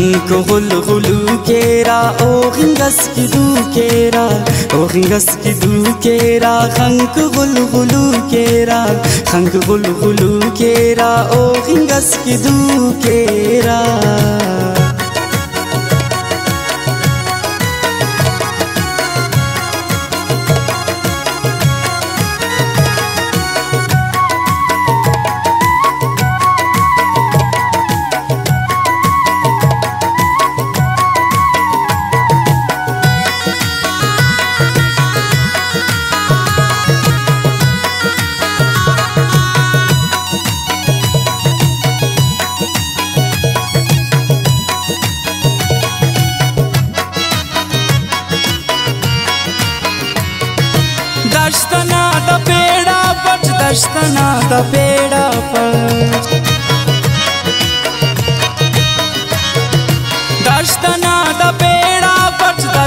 Anko gulu gulu kera o hingas ki du kera o hingas ki du kera khank gulu gulu kera khank gulu gulu kera o hingas ki du kera اشتنا د پیڑا پر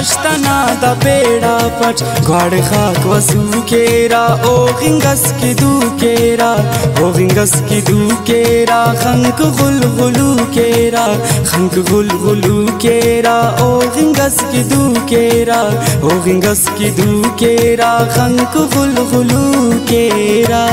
اشتنا دا بیڑا پچ گوڑ خاک وزو کیرا او غنگس کی دو کیرا او غنگس کی دو کیرا خنک غلغلو کیرا خنک غلغلو کیرا او غنگس کی دو کیرا او غنگس کی دو کیرا خنک غلغلو کیرا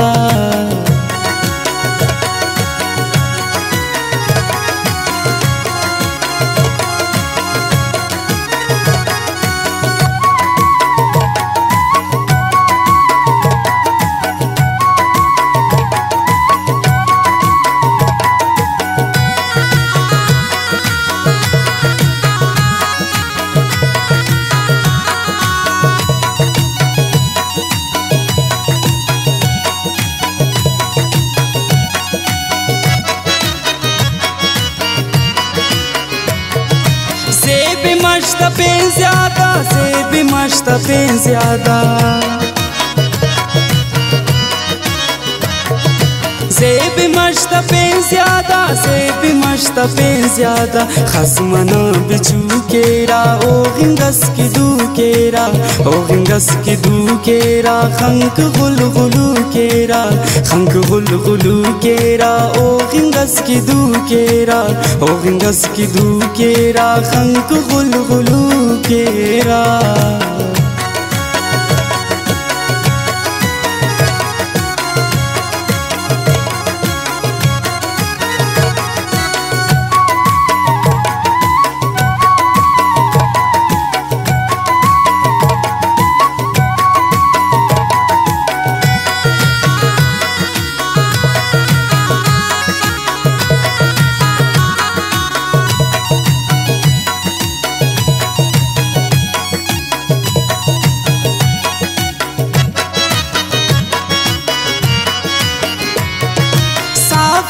بی مشتا پین زیادہ سے بی مشتا پین زیادہ زیب مشتا تا پی زیادا خصمنا بچو کیرا او غنگس کی دو کیرا او غنگس کی دو کیرا خنک غلغلو کیرا خنک غلغلو کیرا او غنگس کی دو کیرا او غنگس کی دو کیرا خنک غلغلو کیرا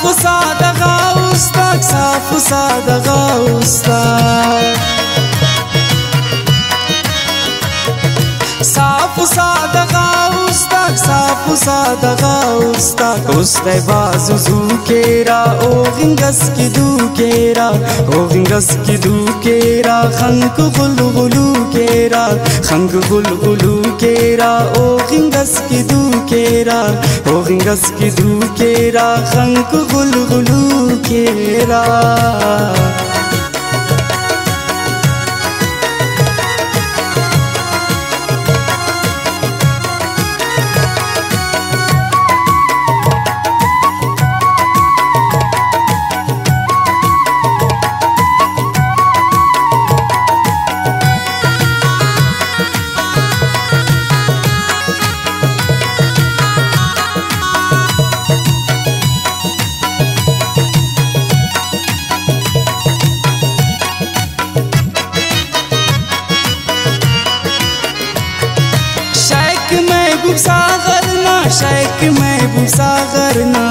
غوستا غوستا غوستا صاف ساده غوث تک صاف ساده غوث تک اوسته باز زو کیرا او غنگس کی دو کیرا او غنگس کی دو کیرا خنک غلغلو کیرا خنک غلغلو کیرا او غنگس کی دو کیرا او غنگس کی دو کیرا خنک غلغلو کیرا शेख महबू सागरना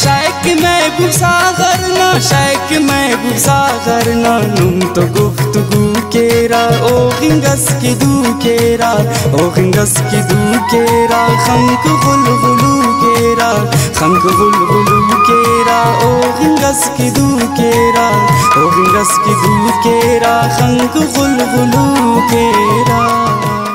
शेख महबू सागरना शेख महबू सागरना नुम तो गुफ्तगु kera o gingas ki du kera o gingas ki du kera khank gul gulu kera khank gul gulu kera o gingas ki du kera o gingas ki du kera khank gul gulu kera